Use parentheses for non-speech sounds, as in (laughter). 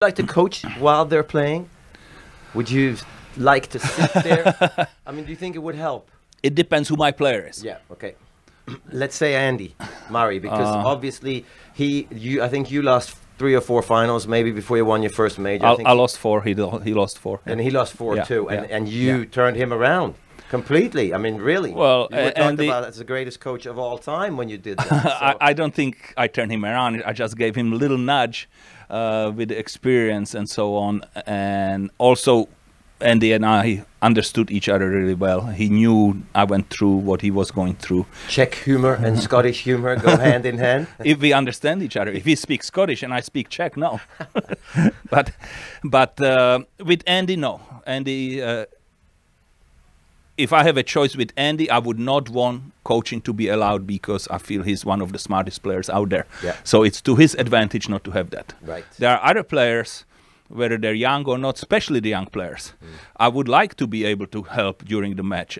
like to coach while they're playing? Would you like to sit there? (laughs) I mean, do you think it would help? It depends who my player is. Yeah. Okay. (clears throat) Let's say Andy Murray, because Uh. obviously he, you, I think you lost three or four finals maybe before you won your first major. I, think I lost four. He he lost four. and he lost four Yeah, too, and yeah, and you turned him around completely. I mean, really. Well, you were talked Andy- about as the greatest coach of all time when you did that. (laughs) so- I, I don't think I turned him around. I just gave him a little nudge uh, with the experience and so on. And also, Andy and I understood each other really well. He knew I went through what he was going through. Czech humor and (laughs) Scottish humor go hand in hand. (laughs) if we understand each other. If he speaks Scottish and I speak Czech, no. but but uh, with Andy, no. Andy, uh, if I have a choice with Andy, I would not want coaching to be allowed because I feel he's one of the smartest players out there. Yeah. So it's to his advantage not to have that. Right. There are other players. Whether they're young or not, especially the young players, mm. I would like to be able to help during the match